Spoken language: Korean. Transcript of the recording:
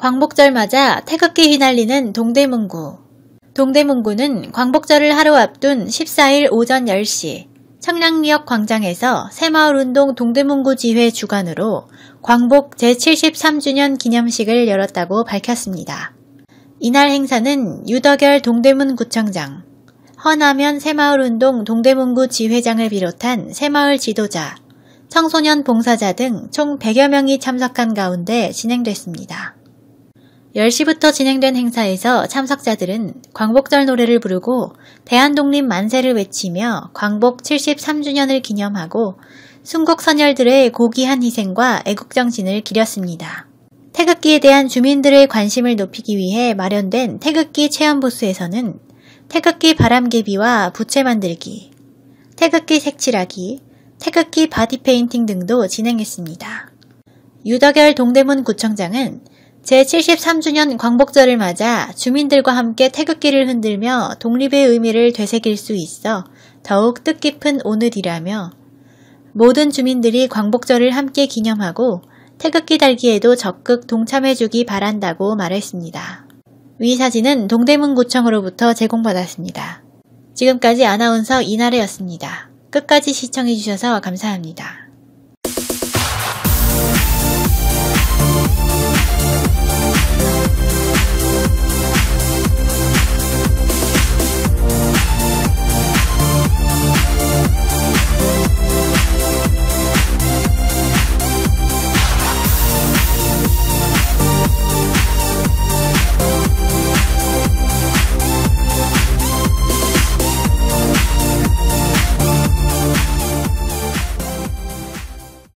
광복절 맞아 태극기 휘날리는 동대문구. 동대문구는 광복절을 하루 앞둔 14일 오전 10시 청량리역 광장에서 새마을운동 동대문구 지회 주관으로 광복 제73주년 기념식을 열었다고 밝혔습니다. 이날 행사는 유덕열 동대문구청장, 허남현 새마을운동 동대문구 지회장을 비롯한 새마을 지도자, 청소년 봉사자 등 총 100여 명이 참석한 가운데 진행됐습니다. 10시부터 진행된 행사에서 참석자들은 광복절 노래를 부르고 대한독립 만세를 외치며 광복 73주년을 기념하고 순국 선열들의 고귀한 희생과 애국정신을 기렸습니다. 태극기에 대한 주민들의 관심을 높이기 위해 마련된 태극기 체험부스에서는 태극기 바람개비와 부채 만들기, 태극기 색칠하기, 태극기 바디 페인팅 등도 진행했습니다. 유덕열 동대문 구청장은 제73주년 광복절을 맞아 주민들과 함께 태극기를 흔들며 독립의 의미를 되새길 수 있어 더욱 뜻깊은 오늘이라며 모든 주민들이 광복절을 함께 기념하고 태극기 달기에도 적극 동참해주기 바란다고 말했습니다. 위 사진은 동대문구청으로부터 제공받았습니다. 지금까지 아나운서 이나래였습니다. 끝까지 시청해주셔서 감사합니다.